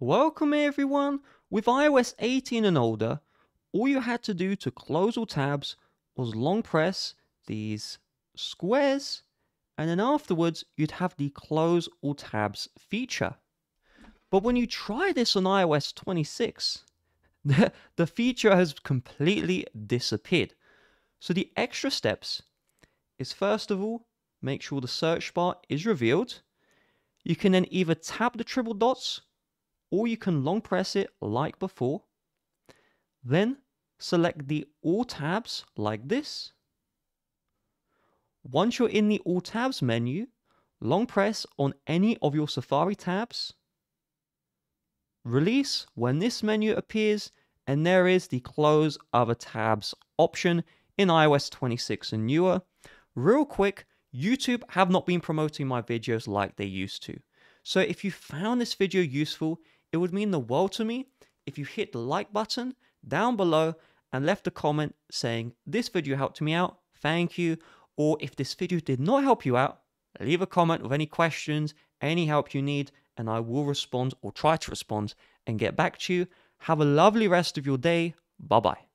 Welcome everyone! With iOS 18 and older, all you had to do to close all tabs was long press these squares and then afterwards you'd have the close all tabs feature. But when you try this on iOS 26, the, the feature has completely disappeared. So the extra steps is first of all, make sure the search bar is revealed. You can then either tap the triple dots or you can long press it like before. Then select the All tabs like this. Once you're in the All tabs menu, long press on any of your Safari tabs. Release when this menu appears and there is the Close Other Tabs option in iOS 26 and newer. Real quick, YouTube have not been promoting my videos like they used to. So if you found this video useful, it would mean the world to me if you hit the like button down below and left a comment saying this video helped me out, thank you, or if this video did not help you out, leave a comment with any questions, any help you need, and I will respond or try to respond and get back to you. Have a lovely rest of your day. Bye bye.